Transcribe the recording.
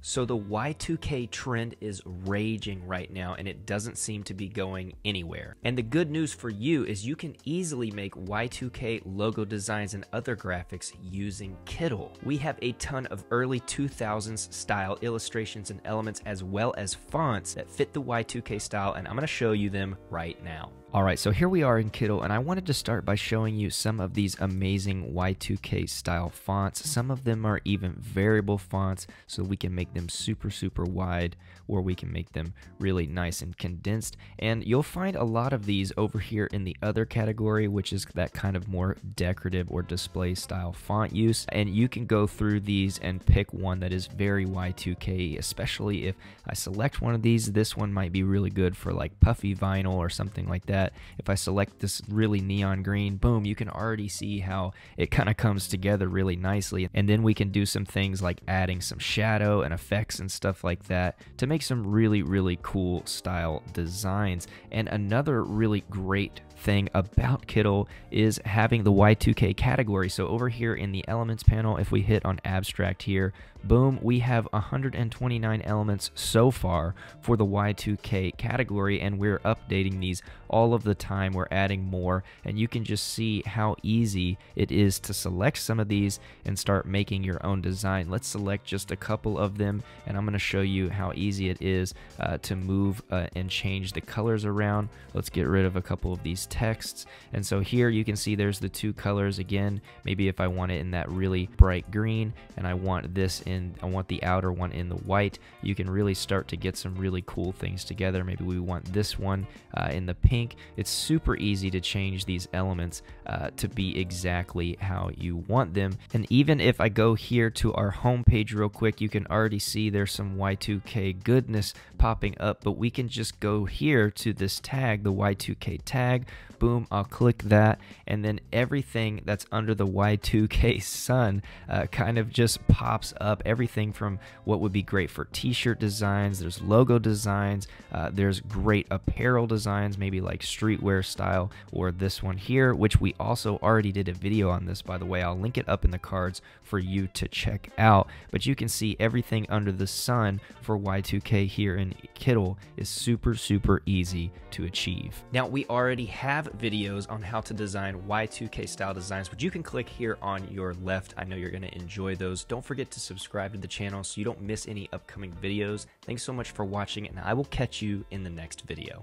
So the Y2K trend is raging right now and it doesn't seem to be going anywhere. And the good news for you is you can easily make Y2K logo designs and other graphics using Kittl. We have a ton of early 2000s style illustrations and elements as well as fonts that fit the Y2K style and I'm going to show you them right now. Alright, so here we are in Kittl, and I wanted to start by showing you some of these amazing Y2K style fonts. Mm. Some of them are even variable fonts, so we can make them super, super wide, or we can make them really nice and condensed. And you'll find a lot of these over here in the other category, which is that kind of more decorative or display style font use. And you can go through these and pick one that is very Y2K, especially if I select one of these. This one might be really good for like puffy vinyl or something like that that. If I select this really neon green, boom, you can already see how it kind of comes together really nicely. And then we can do some things like adding some shadow and effects and stuff like that to make some really, really cool style designs. And another really great thing about Kittl is having the Y2K category. So over here in the elements panel, if we hit on abstract here, boom, we have 129 elements so far for the Y2K category, and we're updating these all of the time. We're adding more, and you can just see how easy it is to select some of these and start making your own design. Let's select just a couple of them, and I'm going to show you how easy it is uh, to move uh, and change the colors around. Let's get rid of a couple of these texts. And so here you can see there's the two colors again. Maybe if I want it in that really bright green and I want this in, I want the outer one in the white, you can really start to get some really cool things together. Maybe we want this one uh, in the pink. It's super easy to change these elements uh, to be exactly how you want them. And even if I go here to our home page real quick, you can already see there's some Y2K goodness popping up, but we can just go here to this tag, the Y2K tag, boom, I'll click that, and then everything that's under the Y2K sun uh, kind of just pops up. Everything from what would be great for t-shirt designs, there's logo designs, uh, there's great apparel designs, maybe like streetwear style, or this one here, which we also already did a video on this, by the way. I'll link it up in the cards for you to check out. But you can see everything under the sun for Y2K here in Kittl is super, super easy to achieve. Now, we already have videos on how to design Y2K style designs, which you can click here on your left. I know you're going to enjoy those. Don't forget to subscribe to the channel so you don't miss any upcoming videos. Thanks so much for watching, and I will catch you in the next video.